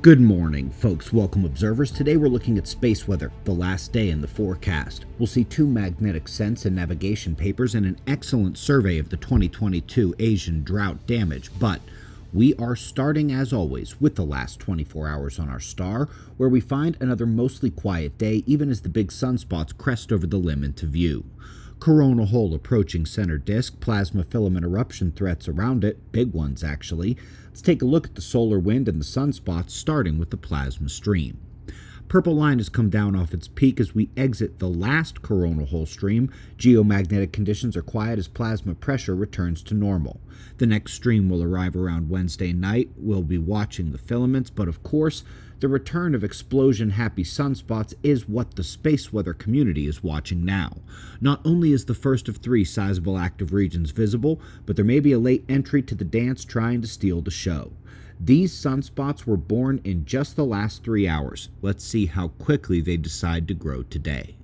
Good morning, folks. Welcome, observers. Today we're looking at space weather, the last day in the forecast. We'll see two magnetic sense and navigation papers and an excellent survey of the 2022 Asian drought damage. But we are starting, as always, with the last 24 hours on our star, where we find another mostly quiet day, even as the big sunspots crest over the limb into view. Coronal hole approaching center disk, plasma filament eruption threats around it, big ones actually. Let's take a look at the solar wind and the sunspots, starting with the plasma stream. Purple line has come down off its peak as we exit the last coronal hole stream. Geomagnetic conditions are quiet as plasma pressure returns to normal. The next stream will arrive around Wednesday night. We'll be watching the filaments, but of course, the return of explosion happy sunspots is what the space weather community is watching now. Not only is the first of three sizable active regions visible, but there may be a late entry to the dance trying to steal the show. These sunspots were born in just the last three hours. Let's see how quickly they decide to grow today.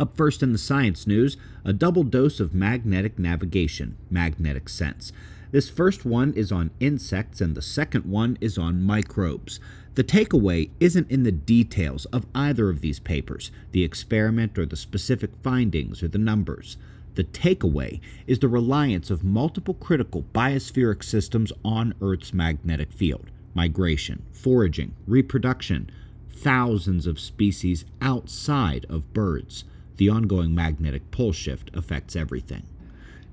Up first in the science news, a double dose of magnetic navigation, magnetic sense. This first one is on insects and the second one is on microbes. The takeaway isn't in the details of either of these papers, the experiment or the specific findings or the numbers. The takeaway is the reliance of multiple critical biospheric systems on Earth's magnetic field migration, foraging, reproduction, thousands of species outside of birds. The ongoing magnetic pole shift affects everything.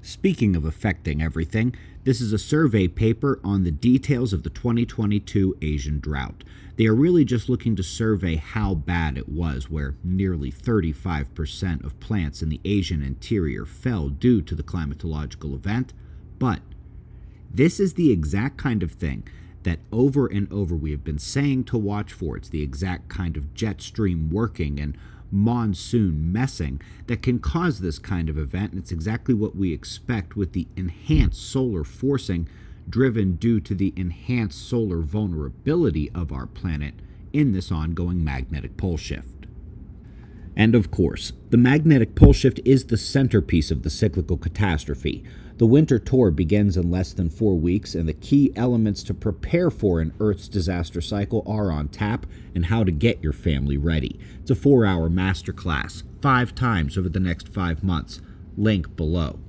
Speaking of affecting everything, this is a survey paper on the details of the 2022 Asian drought. They are really just looking to survey how bad it was, where nearly 35% of plants in the Asian interior fell due to the climatological event. But this is the exact kind of thing that over and over we have been saying to watch for. It's the exact kind of jet stream working and monsoon messing that can cause this kind of event, and it's exactly what we expect with the enhanced solar forcing driven due to the enhanced solar vulnerability of our planet in this ongoing magnetic pole shift. And of course, the magnetic pole shift is the centerpiece of the cyclical catastrophe. The winter tour begins in less than four weeks, and the key elements to prepare for an Earth's disaster cycle are on tap and how to get your family ready. It's a four hour masterclass, five times over the next five months. Link below.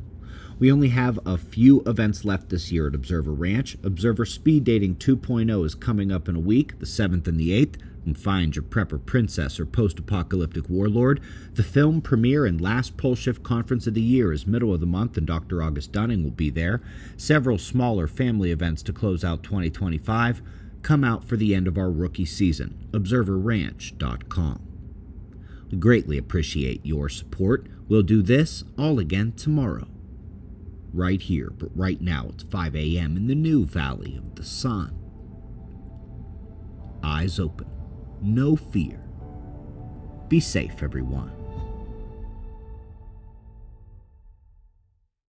We only have a few events left this year at Observer Ranch. Observer Speed Dating 2.0 is coming up in a week, the 7th and the 8th and find your prepper princess or post-apocalyptic warlord. The film premiere and last pole shift conference of the year is middle of the month and Dr. August Dunning will be there. Several smaller family events to close out 2025 come out for the end of our rookie season. ObserverRanch.com. We greatly appreciate your support. We'll do this all again tomorrow. Right here, but right now it's 5 a.m. in the new Valley of the Sun. Eyes open no fear. Be safe, everyone.